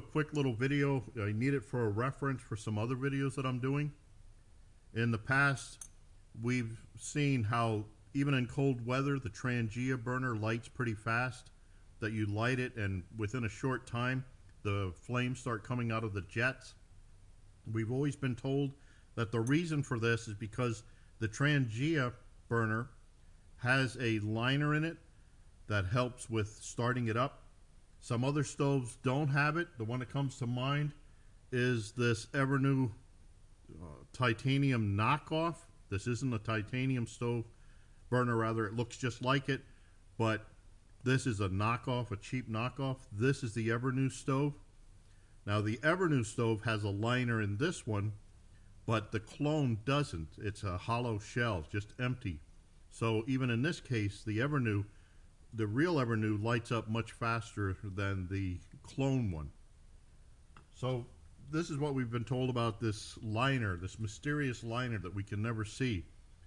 quick little video. I need it for a reference for some other videos that I'm doing. In the past, we've seen how even in cold weather, the Trangia burner lights pretty fast. That you light it, and within a short time, the flames start coming out of the jets. We've always been told that the reason for this is because the Trangia burner has a liner in it that helps with starting it up. Some other stoves don't have it. The one that comes to mind is this Evernew uh, titanium knockoff. This isn't a titanium stove burner, rather, it looks just like it, but this is a knockoff, a cheap knockoff. This is the Evernew stove. Now, the Evernew stove has a liner in this one, but the clone doesn't. It's a hollow shell, just empty. So, even in this case, the Evernew, the real Evernew lights up much faster than the clone one. So, this is what we've been told about this liner, this mysterious liner that we can never see.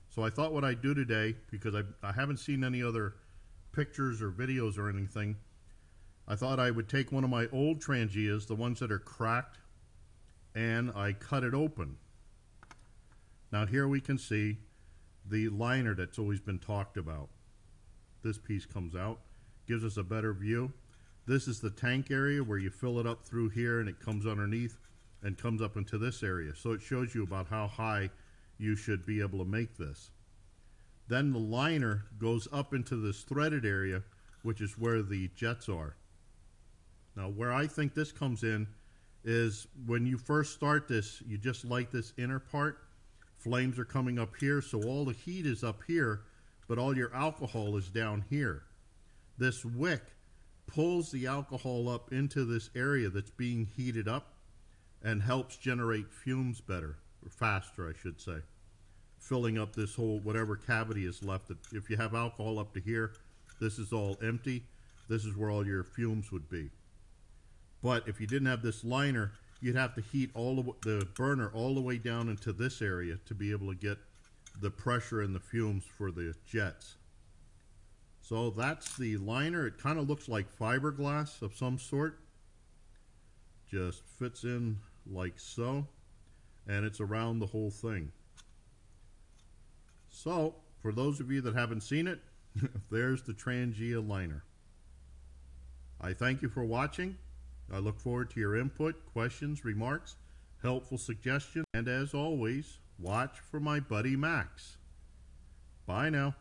So I thought what I'd do today, because I, I haven't seen any other pictures or videos or anything, I thought I would take one of my old Trangias, the ones that are cracked, and I cut it open. Now here we can see the liner that's always been talked about. This piece comes out, gives us a better view. This is the tank area where you fill it up through here and it comes underneath and comes up into this area. So it shows you about how high you should be able to make this. Then the liner goes up into this threaded area, which is where the jets are. Now, where I think this comes in is when you first start this, you just light this inner part. Flames are coming up here, so all the heat is up here, but all your alcohol is down here. This wick pulls the alcohol up into this area that's being heated up and helps generate fumes better, or faster, I should say filling up this whole whatever cavity is left. If you have alcohol up to here, this is all empty. This is where all your fumes would be. But if you didn't have this liner, you'd have to heat all the, the burner all the way down into this area to be able to get the pressure and the fumes for the jets. So that's the liner. It kind of looks like fiberglass of some sort. Just fits in like so. And it's around the whole thing. So, for those of you that haven't seen it, there's the Trangia liner. I thank you for watching. I look forward to your input, questions, remarks, helpful suggestions, and as always, watch for my buddy Max. Bye now.